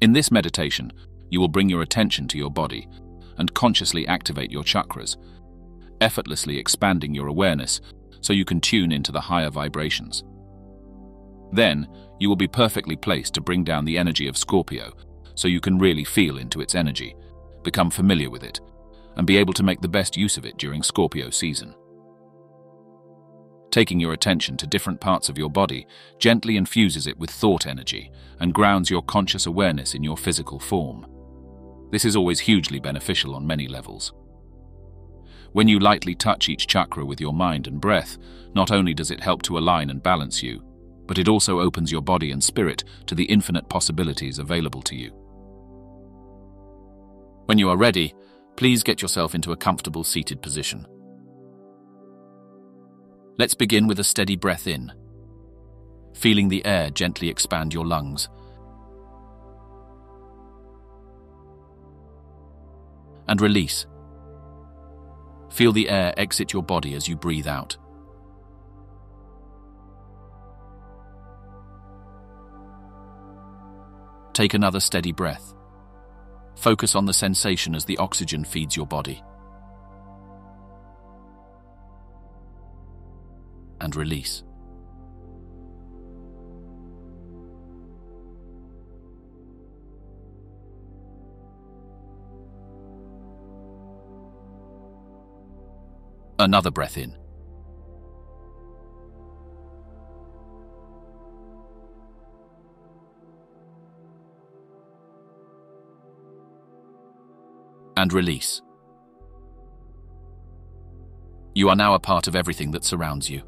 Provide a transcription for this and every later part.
In this meditation, you will bring your attention to your body and consciously activate your chakras, effortlessly expanding your awareness so you can tune into the higher vibrations. Then, you will be perfectly placed to bring down the energy of Scorpio so you can really feel into its energy, become familiar with it, and be able to make the best use of it during Scorpio season. Taking your attention to different parts of your body gently infuses it with thought energy and grounds your conscious awareness in your physical form. This is always hugely beneficial on many levels. When you lightly touch each chakra with your mind and breath, not only does it help to align and balance you, but it also opens your body and spirit to the infinite possibilities available to you. When you are ready, please get yourself into a comfortable seated position. Let's begin with a steady breath in, feeling the air gently expand your lungs. And release. Feel the air exit your body as you breathe out. Take another steady breath. Focus on the sensation as the oxygen feeds your body. And release. Another breath in. and release. You are now a part of everything that surrounds you.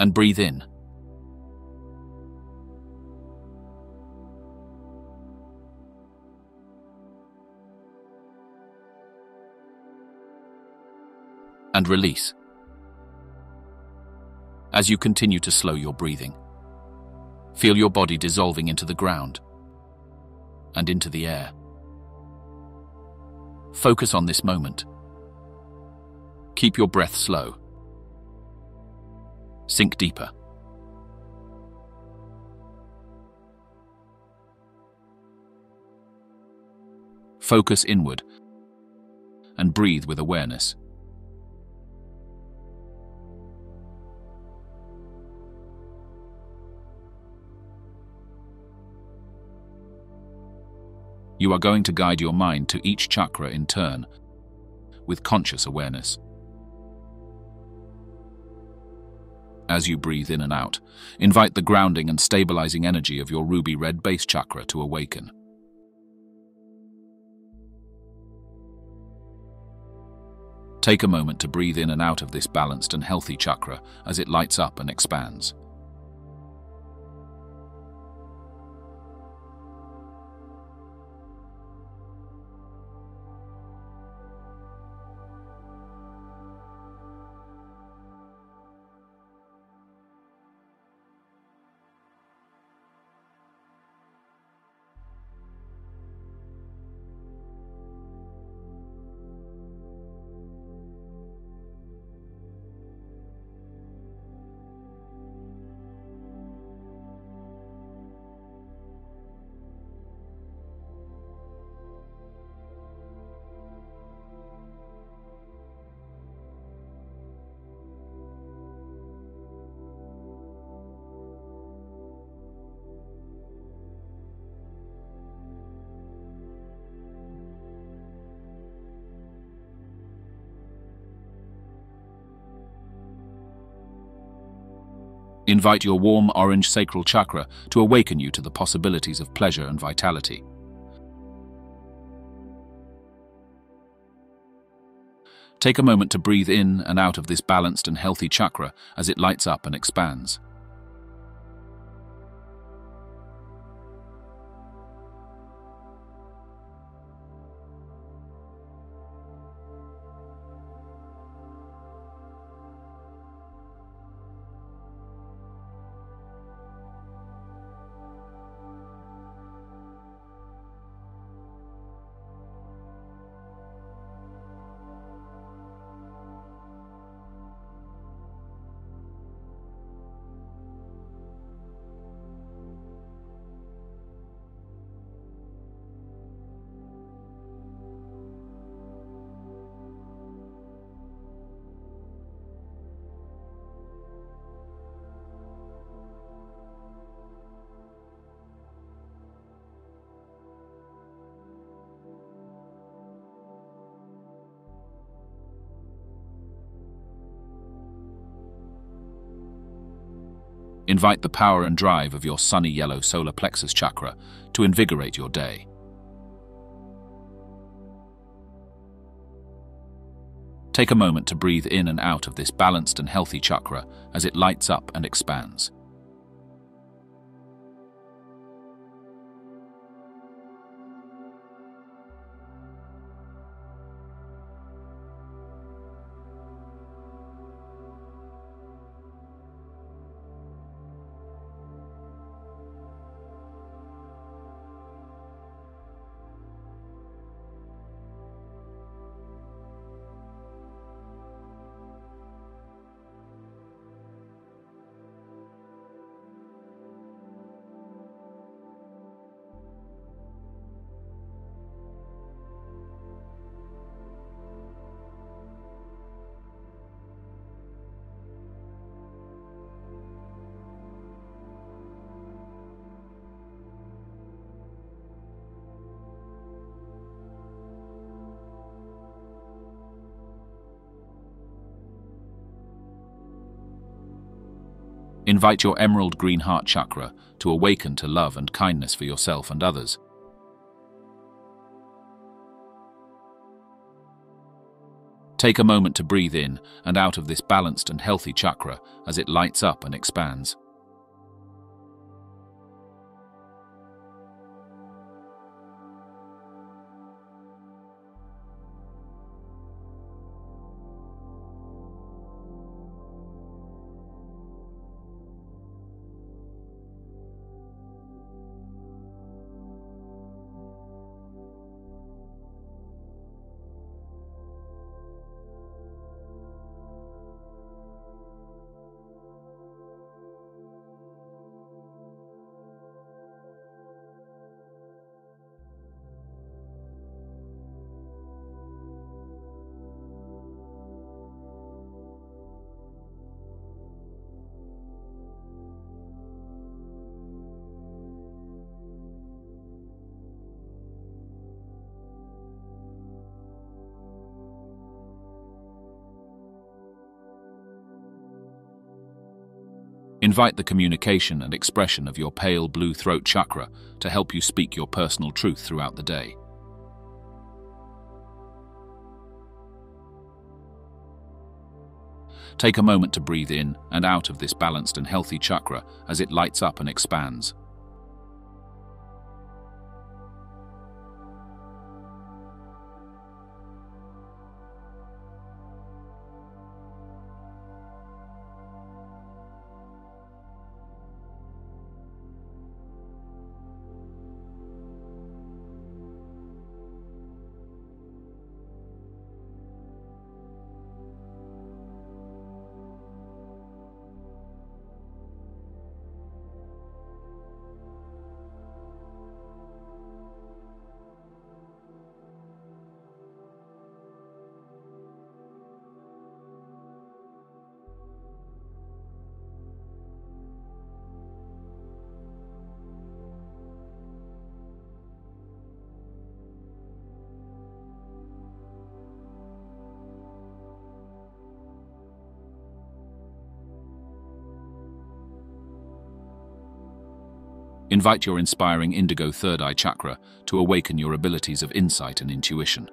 And breathe in. And release as you continue to slow your breathing. Feel your body dissolving into the ground and into the air. Focus on this moment. Keep your breath slow. Sink deeper. Focus inward and breathe with awareness. You are going to guide your mind to each chakra in turn, with conscious awareness. As you breathe in and out, invite the grounding and stabilizing energy of your ruby red base chakra to awaken. Take a moment to breathe in and out of this balanced and healthy chakra as it lights up and expands. Invite your warm orange sacral chakra to awaken you to the possibilities of pleasure and vitality. Take a moment to breathe in and out of this balanced and healthy chakra as it lights up and expands. Invite the power and drive of your sunny yellow solar plexus chakra to invigorate your day. Take a moment to breathe in and out of this balanced and healthy chakra as it lights up and expands. Invite your emerald green heart chakra to awaken to love and kindness for yourself and others. Take a moment to breathe in and out of this balanced and healthy chakra as it lights up and expands. Invite the communication and expression of your pale blue throat chakra to help you speak your personal truth throughout the day. Take a moment to breathe in and out of this balanced and healthy chakra as it lights up and expands. Invite your inspiring indigo third eye chakra to awaken your abilities of insight and intuition.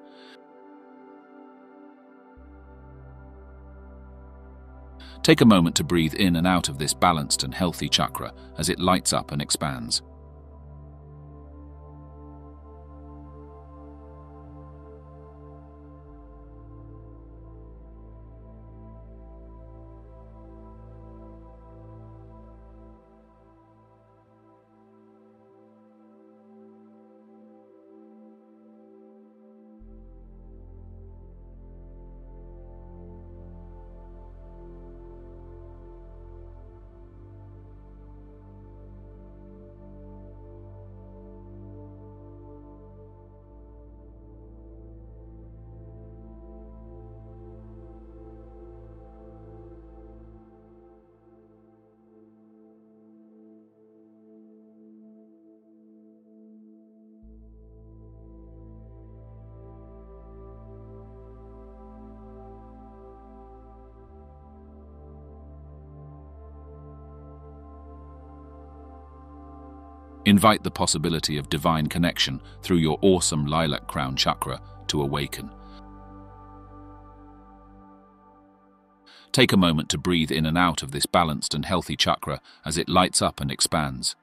Take a moment to breathe in and out of this balanced and healthy chakra as it lights up and expands. Invite the possibility of divine connection through your awesome lilac crown chakra to awaken. Take a moment to breathe in and out of this balanced and healthy chakra as it lights up and expands.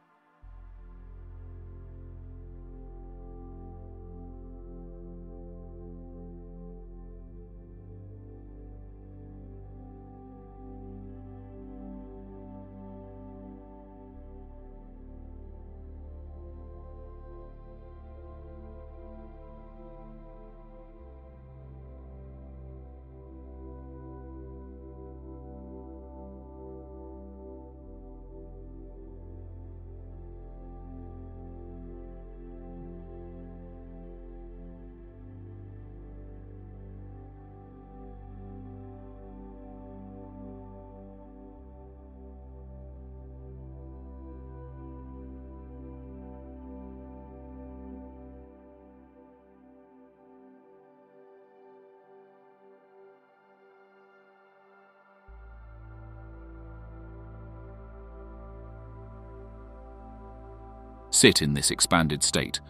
Sit in this expanded state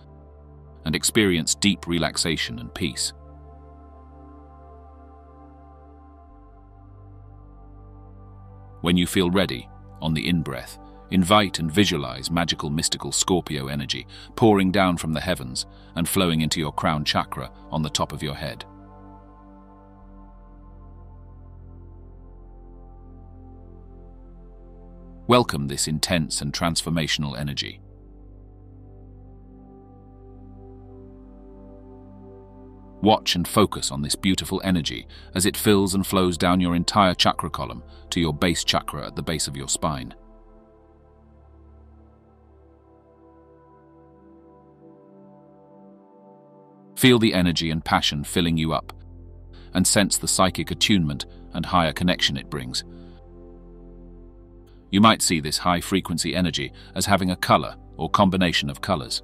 and experience deep relaxation and peace. When you feel ready, on the in-breath, invite and visualize magical mystical Scorpio energy pouring down from the heavens and flowing into your crown chakra on the top of your head. Welcome this intense and transformational energy. Watch and focus on this beautiful energy as it fills and flows down your entire chakra column to your base chakra at the base of your spine. Feel the energy and passion filling you up, and sense the psychic attunement and higher connection it brings. You might see this high-frequency energy as having a color or combination of colors.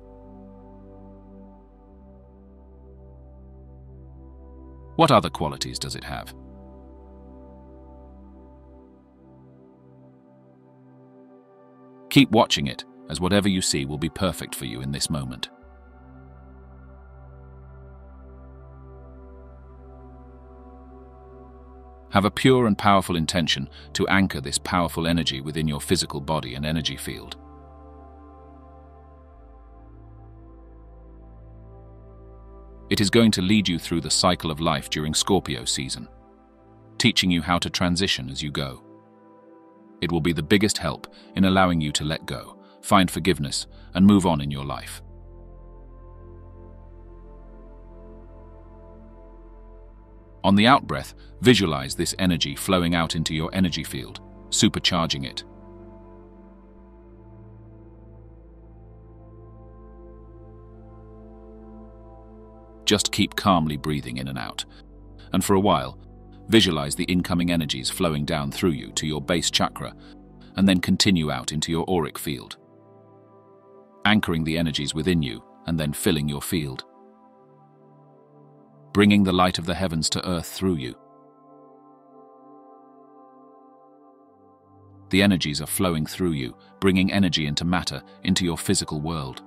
What other qualities does it have? Keep watching it, as whatever you see will be perfect for you in this moment. Have a pure and powerful intention to anchor this powerful energy within your physical body and energy field. It is going to lead you through the cycle of life during Scorpio season, teaching you how to transition as you go. It will be the biggest help in allowing you to let go, find forgiveness, and move on in your life. On the outbreath, visualize this energy flowing out into your energy field, supercharging it. Just keep calmly breathing in and out. And for a while, visualize the incoming energies flowing down through you to your base chakra, and then continue out into your auric field. Anchoring the energies within you, and then filling your field. Bringing the light of the heavens to earth through you. The energies are flowing through you, bringing energy into matter, into your physical world.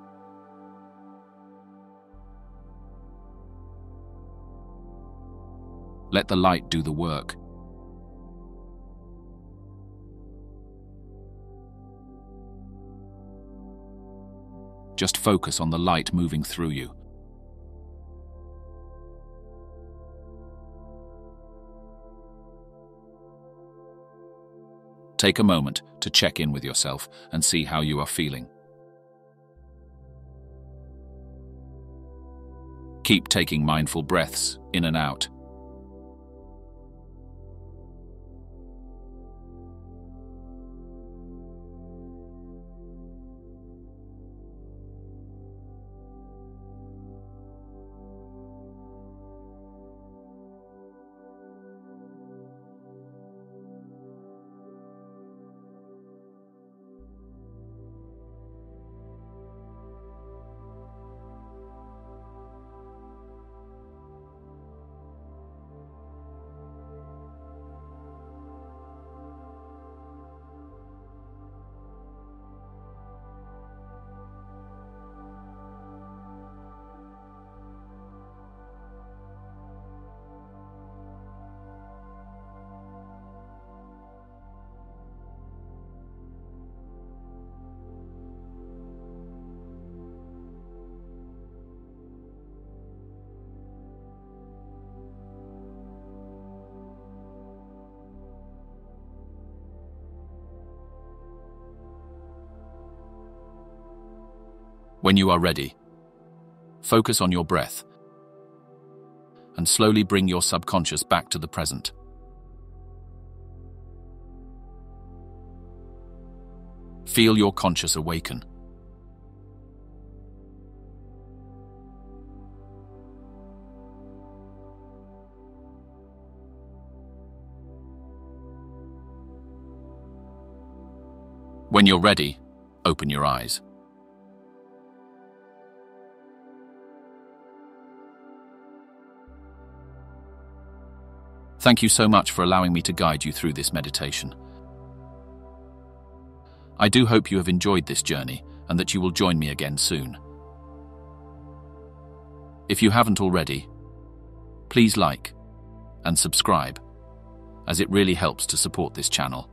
Let the light do the work. Just focus on the light moving through you. Take a moment to check in with yourself and see how you are feeling. Keep taking mindful breaths in and out. When you are ready, focus on your breath and slowly bring your subconscious back to the present. Feel your conscious awaken. When you're ready, open your eyes. Thank you so much for allowing me to guide you through this meditation. I do hope you have enjoyed this journey and that you will join me again soon. If you haven't already, please like and subscribe, as it really helps to support this channel.